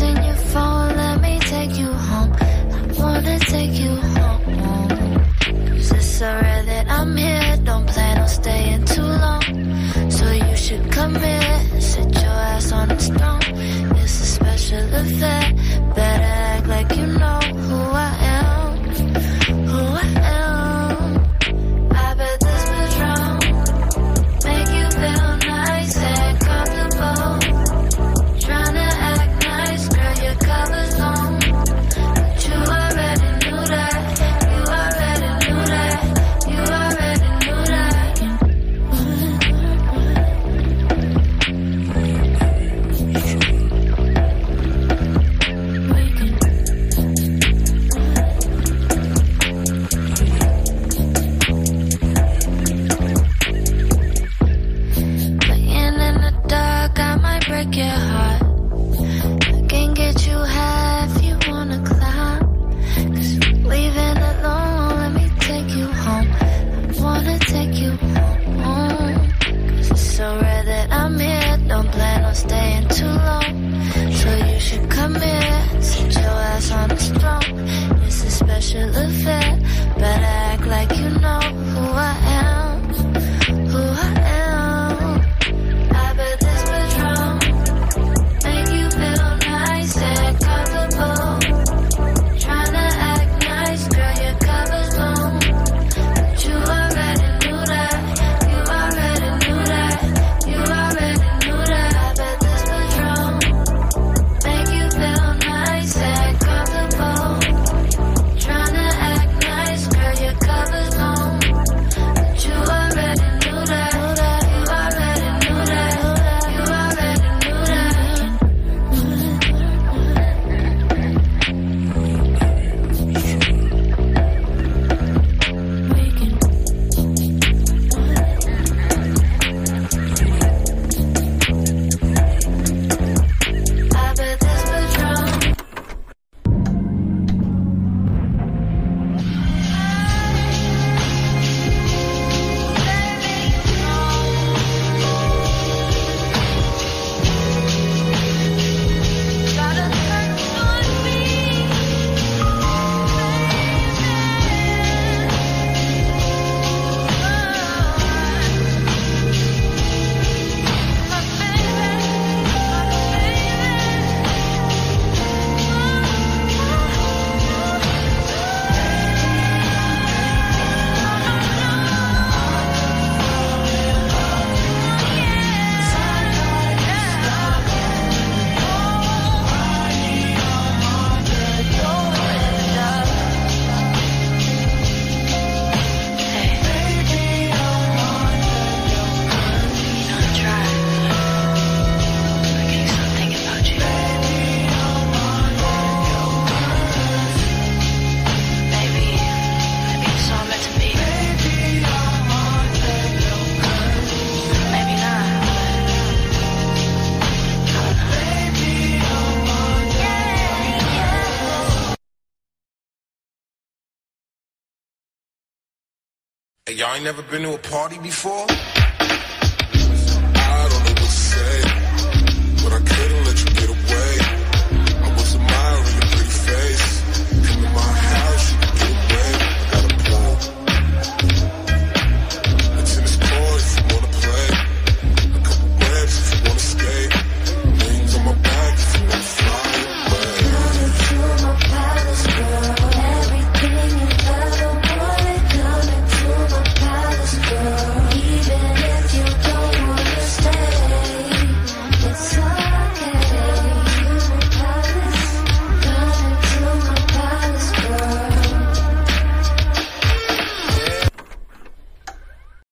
in your phone. Yeah. Y'all ain't never been to a party before? I don't know what to say, but I could